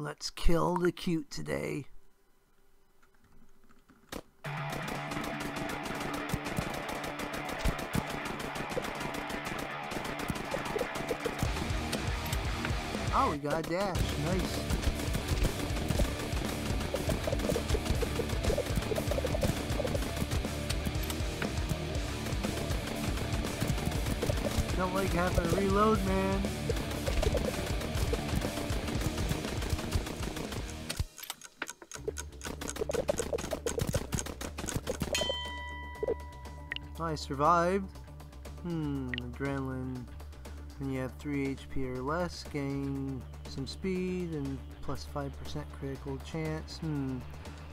Let's kill the cute today. Oh, we got a dash. Nice. Don't like having to reload, man. I survived. Hmm, adrenaline. When you have 3 HP or less, gain some speed and plus 5% critical chance. Hmm.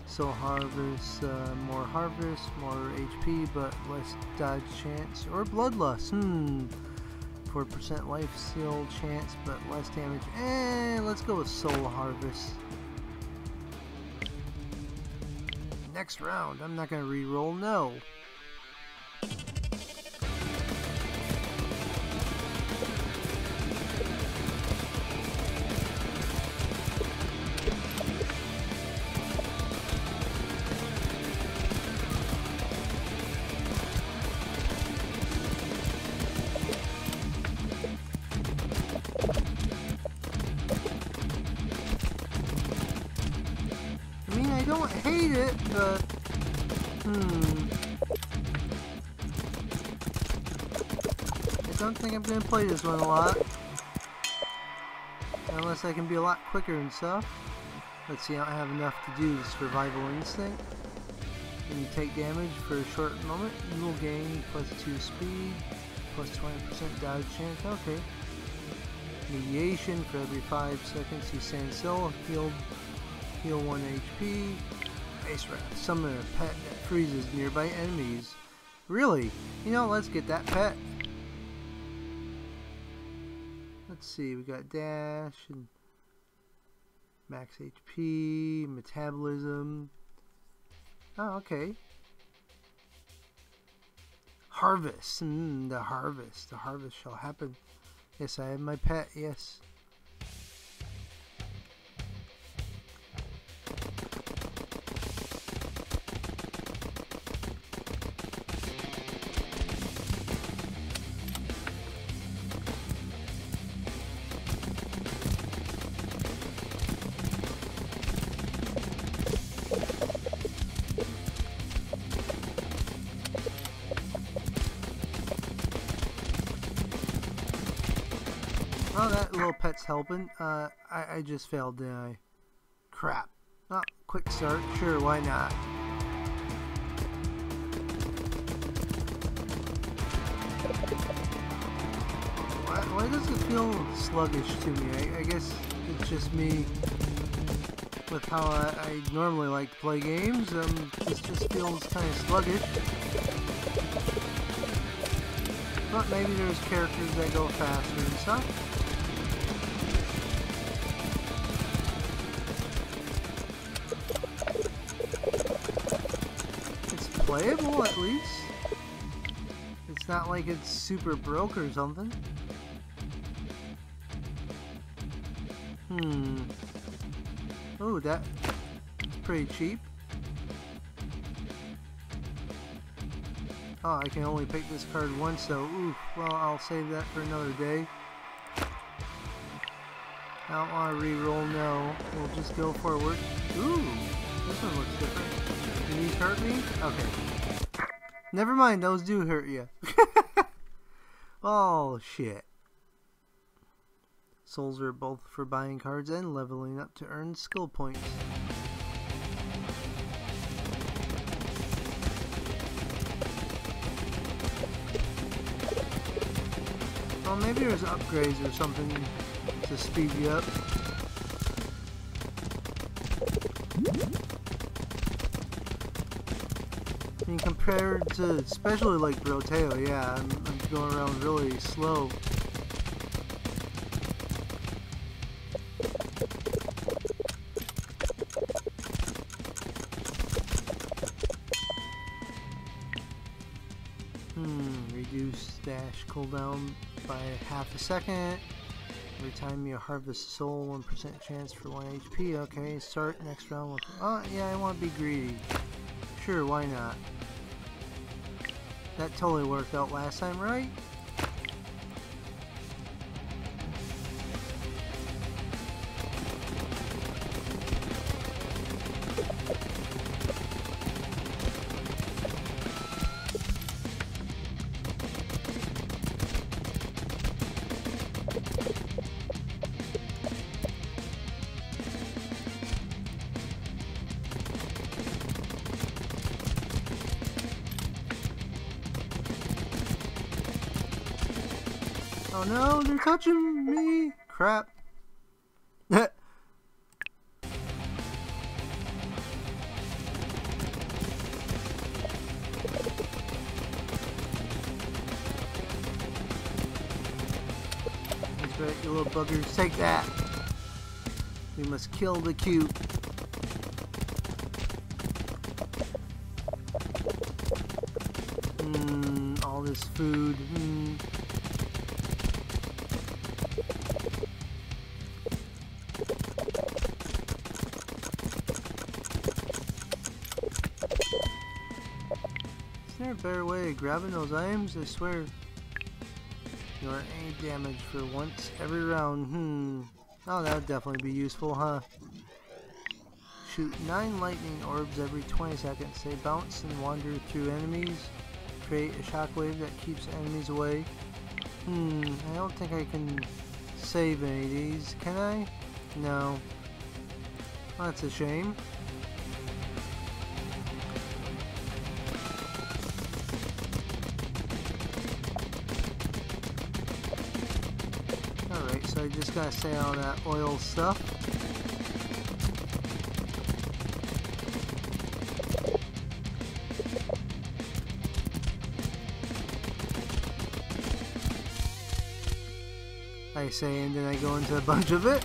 Soul Harvest, uh, more harvest, more HP, but less dodge chance. Or Bloodlust. Hmm. 4% life steal chance, but less damage. And let's go with Soul Harvest. Next round, I'm not gonna re-roll, no. Think I'm gonna play this one a lot. Unless I can be a lot quicker and stuff. Let's see, I have enough to do the survival instinct. When you take damage for a short moment, you will gain plus 2 speed, plus 20% dodge chance. Okay. Mediation for every 5 seconds you stand still, healed heal 1 HP. Ice Wrath. Summon a pet that freezes nearby enemies. Really? You know, let's get that pet. Let's see, we got Dash and Max HP, Metabolism. Oh, okay. Harvest. Mm, the harvest. The harvest shall happen. Yes, I have my pet, yes. That little pet's helping. Uh, I, I just failed, didn't I? Crap. Oh, quick start. Sure, why not? Why, why does it feel sluggish to me? I, I guess it's just me with how I, I normally like to play games. Um, this just feels kind of sluggish. But maybe there's characters that go faster and stuff. Playable at least. It's not like it's super broke or something. Hmm. Oh, that's pretty cheap. Oh, I can only pick this card once, so oof. Well, I'll save that for another day. I don't want to re-roll, no. We'll just go forward. Ooh, this one looks different. Do these hurt me? Okay. Never mind, those do hurt you. oh, shit. Souls are both for buying cards and leveling up to earn skill points. Well, maybe there's upgrades or something to speed you up. I mean, compared to, especially like Brotato, yeah, I'm, I'm going around really slow. Hmm, reduce dash cooldown by half a second. Every time you harvest soul, 1% chance for 1 HP. Okay, start next round with... Oh, yeah, I want to be greedy. Sure, why not? That totally worked out last time, right? No, they're touching me! Crap. Right, you little buggers. Take that! We must kill the cute. Mmm, all this food. Mm. There way of grabbing those items? I swear. Ignore any damage for once every round. Hmm. Oh, that would definitely be useful, huh? Shoot 9 lightning orbs every 20 seconds. They bounce and wander through enemies. Create a shockwave that keeps enemies away. Hmm, I don't think I can save any of these. Can I? No. Well, that's a shame. I just gotta say all that oil stuff. I say and then I go into a bunch of it.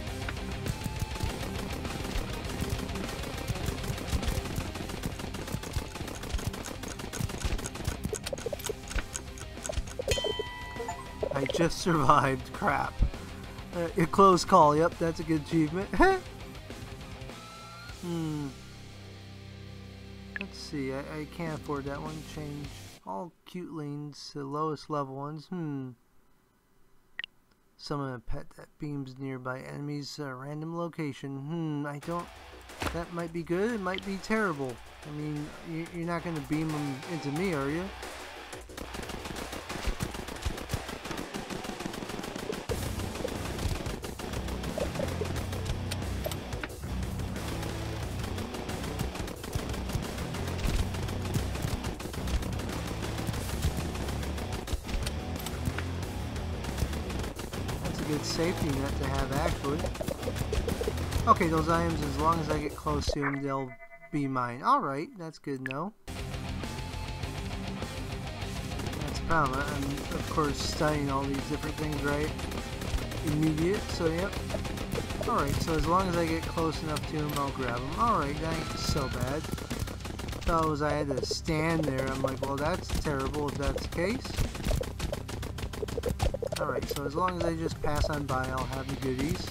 I just survived. Crap. A close call. Yep, that's a good achievement. hmm. Let's see. I, I can't afford that one. Change all cute lanes to lowest level ones. Hmm. Summon a pet that beams nearby enemies at a random location. Hmm, I don't... That might be good, it might be terrible. I mean, you, you're not going to beam them into me, are you? Safety net to have, actually. Okay, those items, as long as I get close to them, they'll be mine. Alright, that's good know. That's a problem. I'm, of course, studying all these different things, right? Immediate, so yep. Alright, so as long as I get close enough to them, I'll grab them. Alright, that ain't so bad. Thought was I had to stand there. I'm like, well, that's terrible if that's the case. So as long as they just pass on by, I'll have the goodies.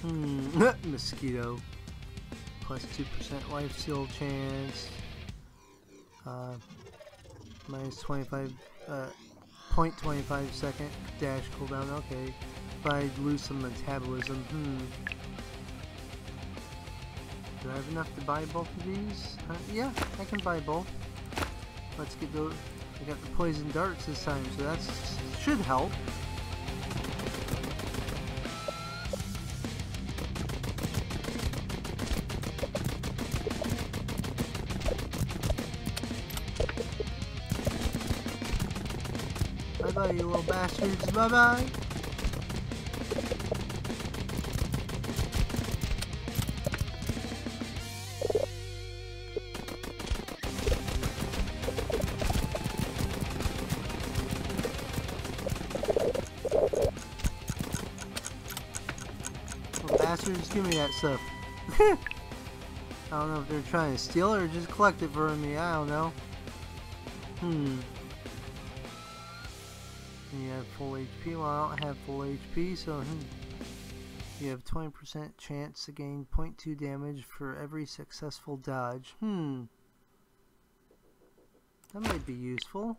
Hmm, mosquito. Plus 2% life steal chance. Uh, minus 25, uh, 0.25 second dash cooldown. Okay. I lose some metabolism, hmm. Do I have enough to buy both of these? Uh, yeah, I can buy both. Let's get those. I got the poison darts this time, so that should help. Bye bye, you little bastards. Bye bye. Little bastards, give me that stuff. I don't know if they're trying to steal it or just collect it for me. I don't know. Hmm. You have full HP. Well, I don't have full HP, so hmm. You have 20% chance to gain 0.2 damage for every successful dodge. Hmm. That might be useful.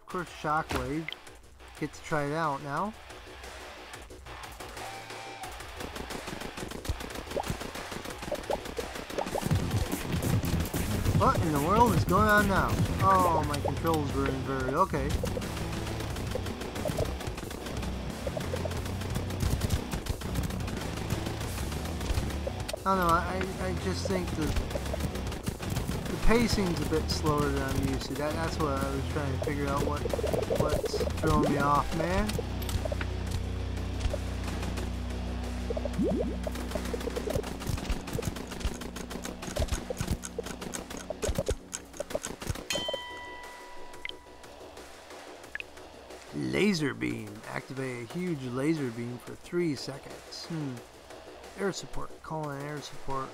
Of course, Shockwave. Get to try it out now. What in the world is going on now? Oh, my controls were inverted. Okay. I don't know, I, I just think the the pacing's a bit slower than I'm used to. That, that's what I was trying to figure out what what's throwing me off, man. Laser beam. Activate a huge laser beam for three seconds. Hmm air support. Call in air support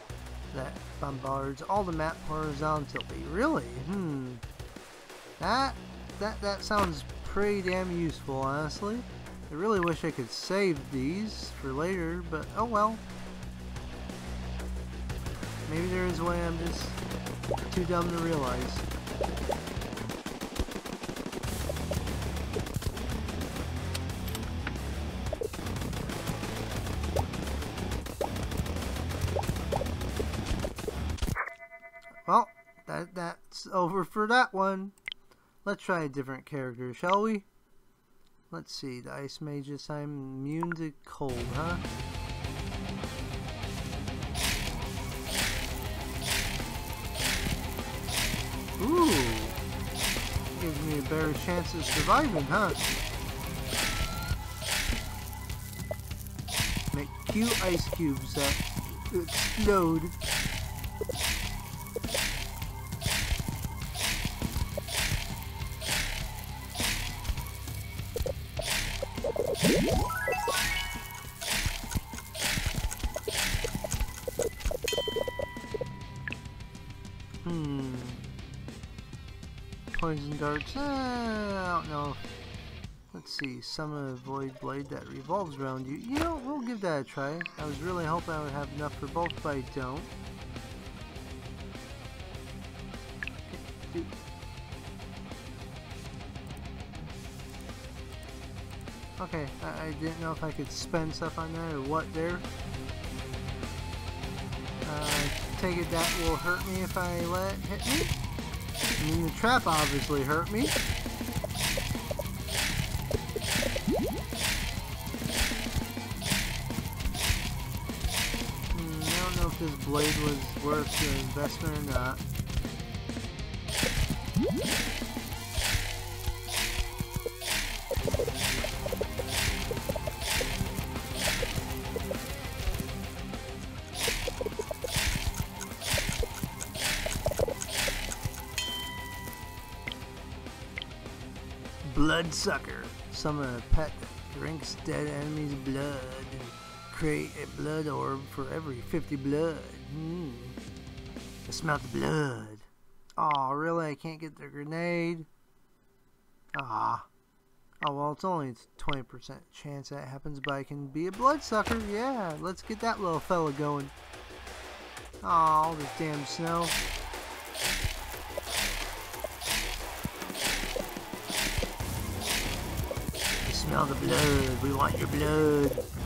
that bombards all the map horizontally. Really? Hmm. That that that sounds pretty damn useful, honestly. I really wish I could save these for later, but oh well. Maybe there is a way I'm just too dumb to realize. Over for that one. Let's try a different character, shall we? Let's see, the Ice Magus, I'm immune to cold, huh? Ooh! Gives me a better chance of surviving, huh? Make cute ice cubes that explode. Darts. Uh, I don't know. Let's see. Summon a void blade that revolves around you. You know, we'll give that a try. I was really hoping I would have enough for both, but I don't. Okay, I, I, didn't know if I could spend stuff on that or what there. Uh, take it that will hurt me if I let it hit me. I mean, the trap obviously hurt me. Hmm, I don't know if this blade was worth the investment or not. Bloodsucker. Summon a pet that drinks dead enemies' blood and create a blood orb for every 50 blood. Hmm. I smell the blood. Oh, really? I can't get the grenade? Ah. Oh, well, it's only 20% chance that happens, but I can be a bloodsucker. Yeah, let's get that little fella going. Oh, all this damn snow. Smell the blood. We want your blood.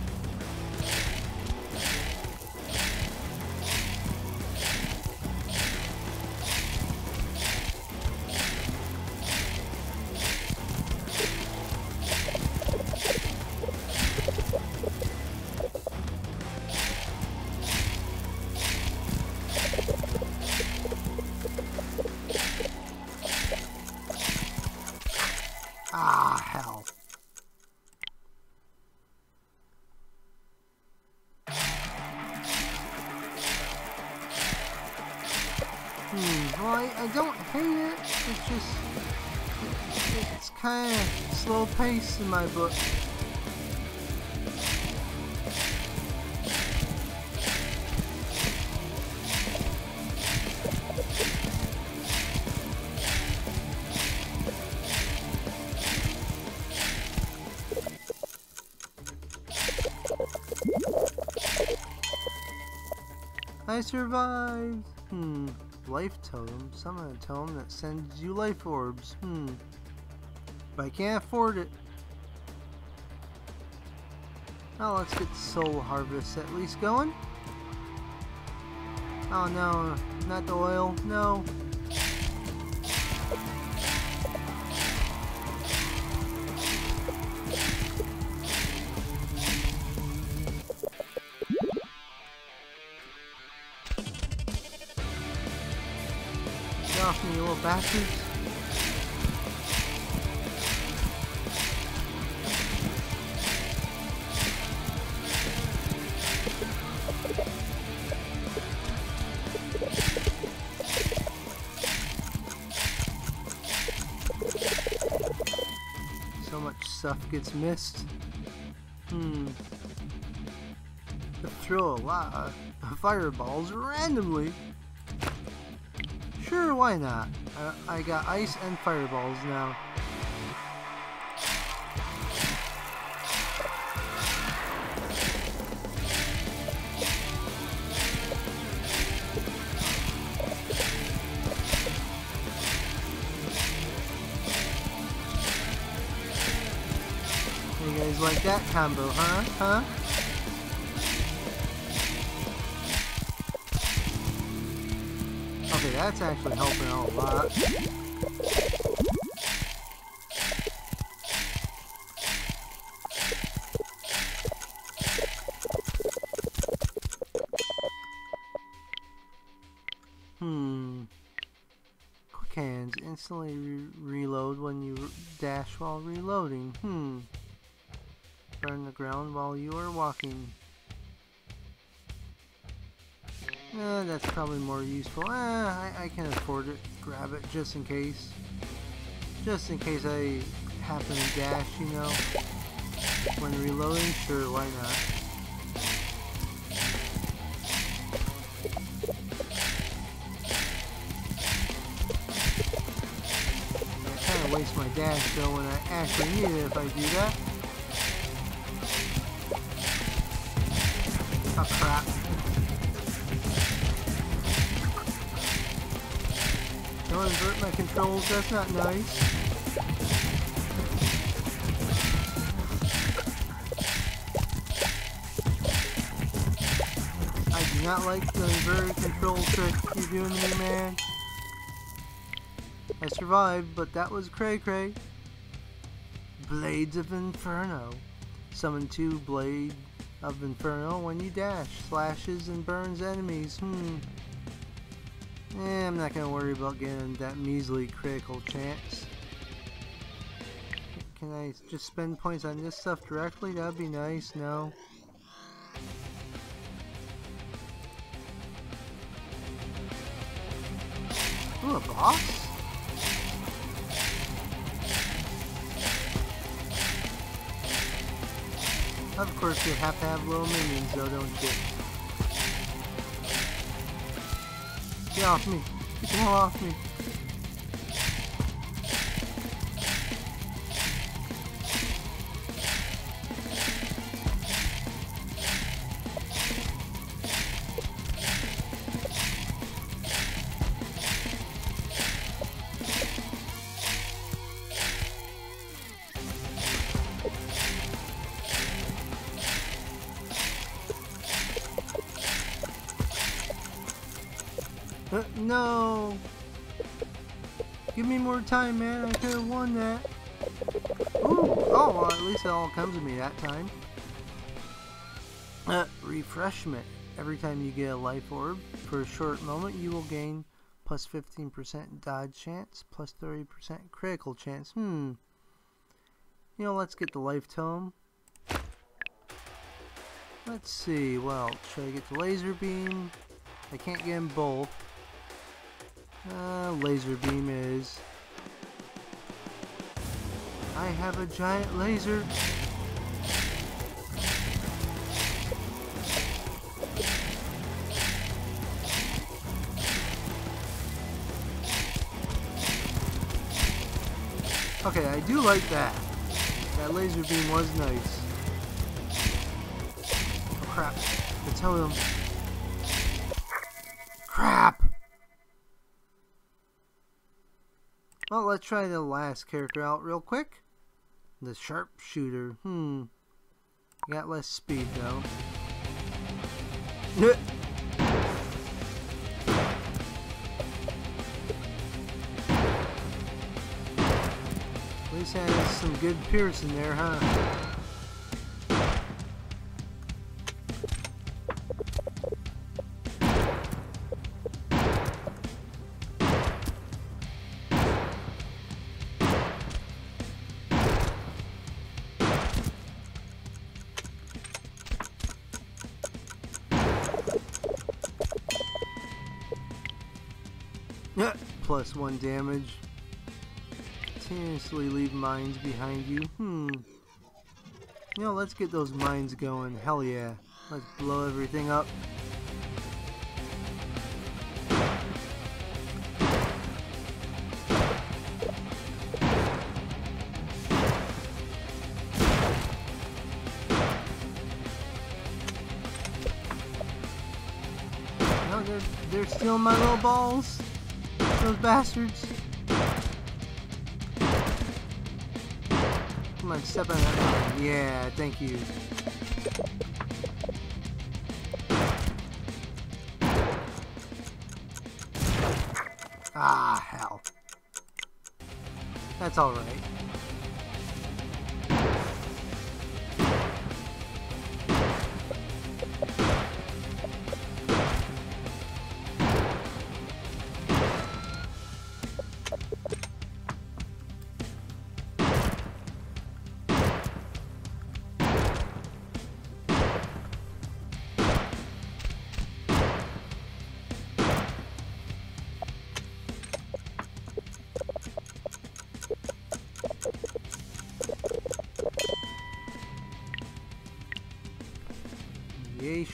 in my book. I survived! Hmm. Life totem. Some of the totem that sends you life orbs. Hmm. But I can't afford it. Now let's get soul harvest at least going. Oh no, not the oil. No. Get off me, you little bastards. Stuff gets missed. Hmm. Throw a lot of fireballs randomly. Sure, why not? I, I got ice and fireballs now. Combo, huh? Huh? Okay, that's actually helping out a lot. Hmm. Quick hands instantly re reload when you dash while reloading. Hmm. Burn the ground while you are walking. Eh, that's probably more useful. Eh, I, I can afford it. Grab it just in case. Just in case I happen to dash, you know. When reloading, sure, why not? I kind of waste my dash though when I actually need it if I do that. Crap. Don't invert my controls, that's not nice. I do not like the inverted control trick you're doing to me, man. I survived, but that was cray cray. Blades of Inferno. Summon two Blade of Inferno when you dash. Slashes and burns enemies. Hmm. Eh, I'm not gonna worry about getting that measly critical chance. Can I just spend points on this stuff directly? That'd be nice. No. Ooh, a boss? Of course, you have to have little minions, though, don't you? Get off me! Get off me! No! Give me more time, man. I could have won that. Ooh! Oh, well, at least it all comes to me that time. Uh, refreshment. Every time you get a life orb, for a short moment, you will gain plus 15% dodge chance, plus 30% critical chance. Hmm. You know, let's get the life tome. Let's see, well, should I get the laser beam? I can't get them both. Uh, laser beam is. I have a giant laser. Okay, I do like that. That laser beam was nice. Oh, crap. The totem. Well, let's try the last character out real quick. The sharpshooter. Hmm. Got less speed though. At least has some good piercing there, huh? Plus one damage. Continuously leave mines behind you. Hmm. You know, let's get those mines going. Hell yeah. Let's blow everything up. No, they're, they're stealing my little balls those bastards. Come on, step that. Yeah, thank you. Ah, hell. That's alright.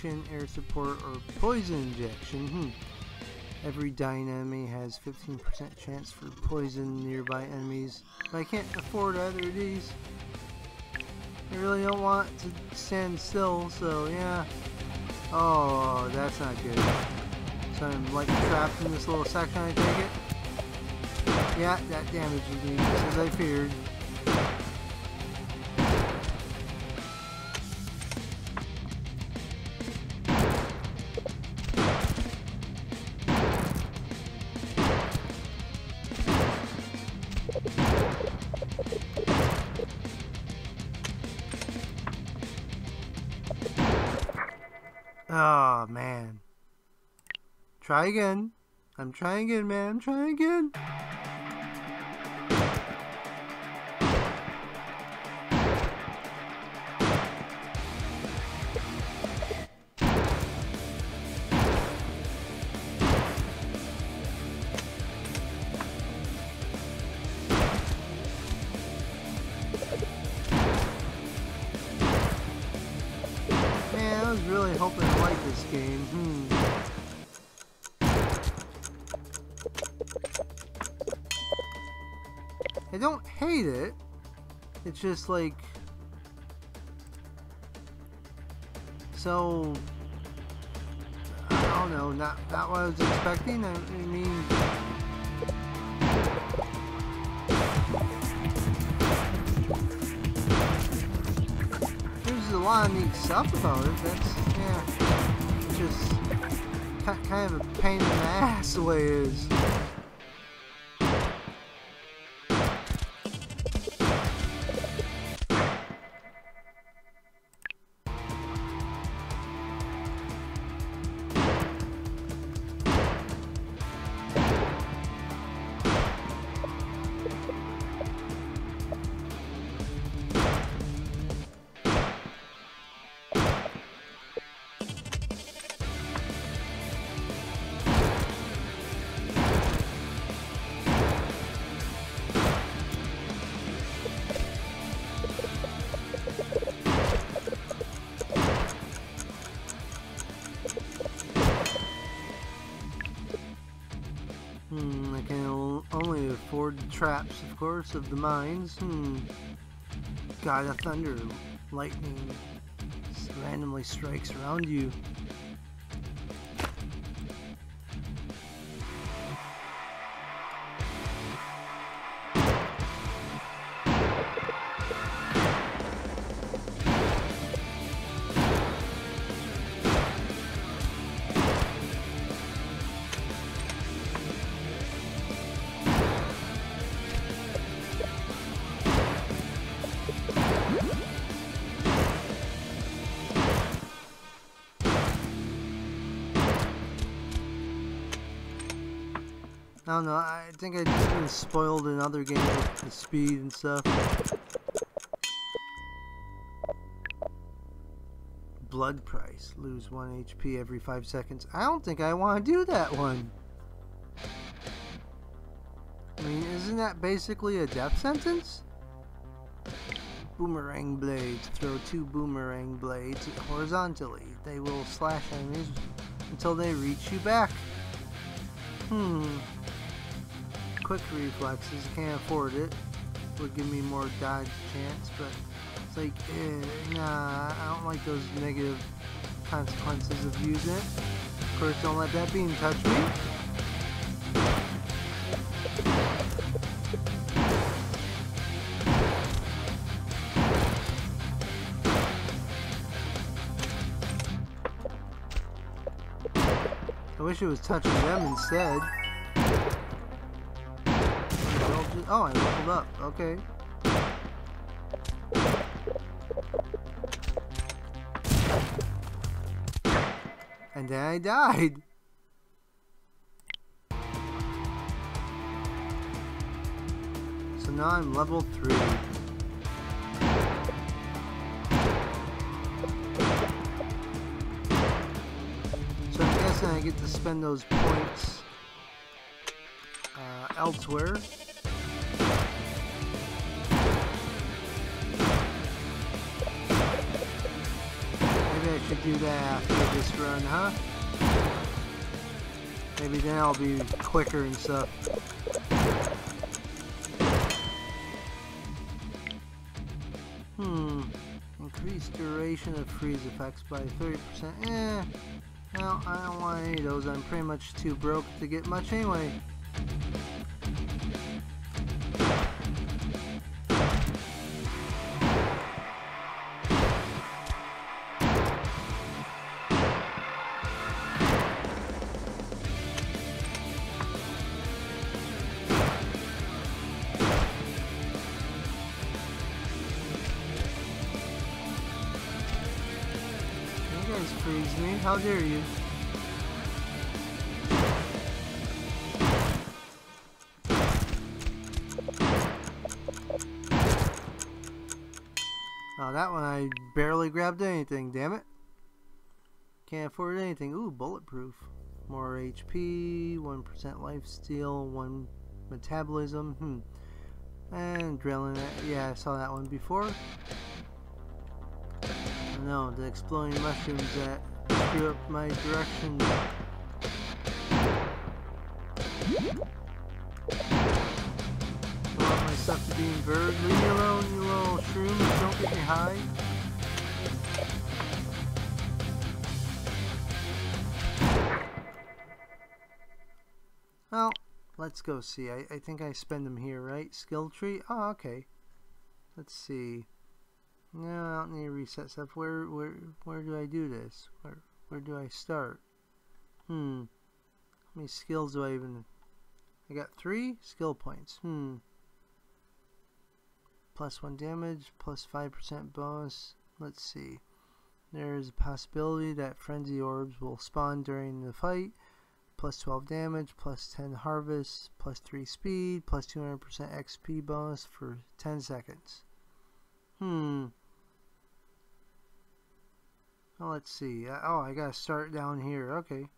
Radiation, air support, or poison injection. Hmm. Every dying enemy has 15% chance for poison nearby enemies, but I can't afford either of these. I really don't want to stand still, so yeah. Oh, that's not good. So I'm like trapped in this little section, I take it? Yeah, that damages me, just as I feared. Try again. I'm trying again, man. I'm trying again. It's just like... So... I don't know, not, not what I was expecting. I, I mean... There's a lot of neat stuff about it. That's yeah, just kind of a pain in the ass the way it is. Traps, of course, of the mines. Hmm. God of thunder, lightning randomly strikes around you. Don't know, I think I've just been spoiled in other games with the speed and stuff. Blood price. Lose 1 HP every 5 seconds. I don't think I want to do that one. I mean, isn't that basically a death sentence? Boomerang blades. Throw two boomerang blades horizontally. They will slash enemies until they reach you back. Hmm. Quick reflexes, can't afford it. Would give me more dodge chance, but it's like, eh, nah, I don't like those negative consequences of using it. Of course, don't let that beam touch me. I wish it was touching them instead. Oh, I leveled up. Okay. And then I died. So now I'm level 3. So I'm guessing I get to spend those points uh, elsewhere. Should do that after this run, huh? Maybe then I'll be quicker and stuff. Hmm. Increase duration of freeze effects by 30%. Eh. No, I don't want any of those. I'm pretty much too broke to get much anyway. Me. How dare you? Oh, that one I barely grabbed anything, damn it. Can't afford anything. Ooh, bulletproof. More HP, 1% life steal, 1 metabolism. Hmm. And adrenaline. Yeah, I saw that one before. No, the exploding mushrooms that screw up my directions. I want my to be inverted. Leave me alone, you little shrooms. Don't get me high. Well, let's go see. I, I think I spend them here, right? Skill tree? Oh, okay. Let's see. No, I don't need to reset stuff. Where, where, where do I do this? Where, where do I start? Hmm. How many skills do I even... I got three skill points. Hmm. Plus one damage, 5% bonus. Let's see. There's a possibility that frenzy orbs will spawn during the fight. Plus 12 damage, plus 10 harvest, plus 3 speed, plus 200% XP bonus for 10 seconds. Hmm. Well, let's see. Uh, oh, I gotta start down here. Okay.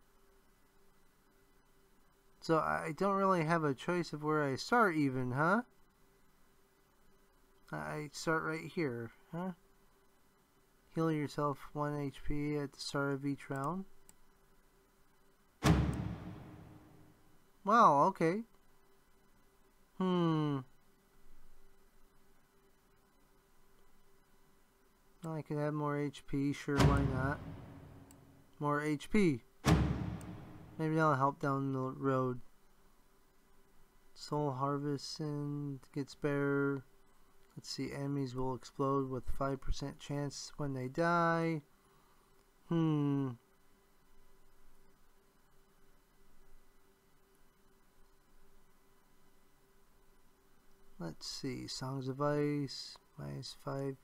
So I don't really have a choice of where I start even, huh? I start right here, huh? Heal yourself 1 HP at the start of each round. Well, okay. Hmm. I could have more HP, sure, why not? More HP. Maybe that'll help down the road. Soul Harvest and gets better. Let's see, enemies will explode with 5% chance when they die. Hmm. Let's see, Songs of Ice, minus 5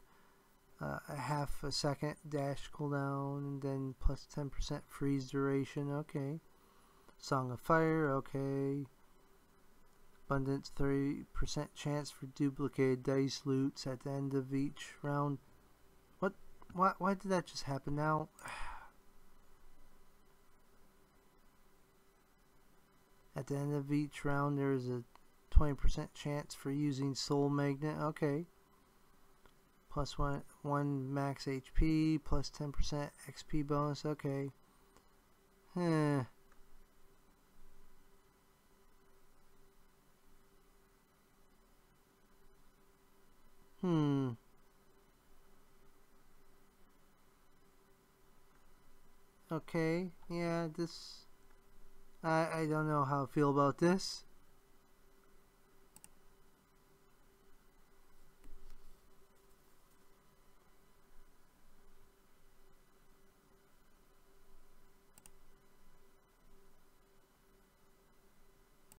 uh, a half a second dash cooldown and then plus 10% freeze duration okay Song of Fire okay abundance 30% chance for duplicated dice loots at the end of each round. What? Why, why did that just happen now? At the end of each round, there is a 20% chance for using Soul Magnet. Okay. Plus one, one max HP, plus 10% XP bonus. Okay. Eh. Hmm. Okay, yeah, this... I, I don't know how I feel about this.